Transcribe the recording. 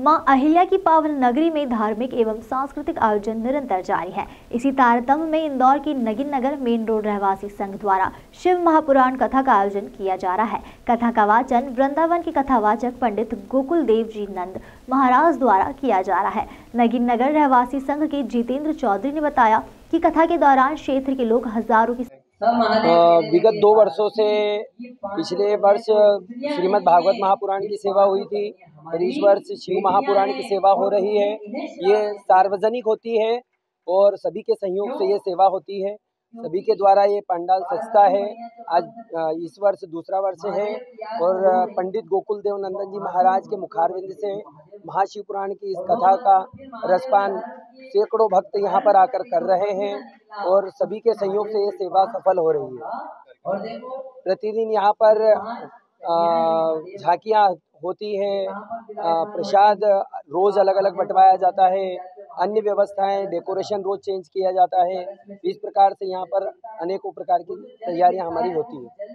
माँ अहिल्या की पावन नगरी में धार्मिक एवं सांस्कृतिक आयोजन निरंतर जारी है। इसी तारतम्य में इंदौर की नगिन नगर मेन रोड रहवासी संघ द्वारा शिव महापुराण कथा का आयोजन किया जा रहा है। कथा का वाचन वृंदावन के कथावाचक पंडित गोकुल देव जी नंद महाराज द्वारा किया जा रहा है। नगिन नगर रहवासी संघ के जितेंद्र चौधरी ने बताया कि कथा के दौरान क्षेत्र के लोग हज़ारों की विगत दो वर्षों से पिछले वर्ष श्रीमद् भागवत महापुराण की सेवा हुई थी और इस वर्ष शिव महापुराण की सेवा हो रही है। ये सार्वजनिक होती है और सभी के सहयोग से ये सेवा होती है। सभी के द्वारा ये पंडाल सजता है। आज इस वर्ष दूसरा वर्ष है और पंडित गोकुल देव नंदन जी महाराज के मुखारविंद से महाशिव पुराण की इस कथा का रसपान सैकड़ों भक्त यहाँ पर आकर कर रहे हैं और सभी के सहयोग से ये सेवा सफल हो रही है। प्रतिदिन यहाँ पर झांकियाँ होती हैं प्रसाद रोज अलग अलग बंटवाया जाता है, अन्य व्यवस्थाएँ, डेकोरेशन रोज चेंज किया जाता है। इस प्रकार से यहाँ पर अनेकों प्रकार की तैयारियाँ हमारी होती है।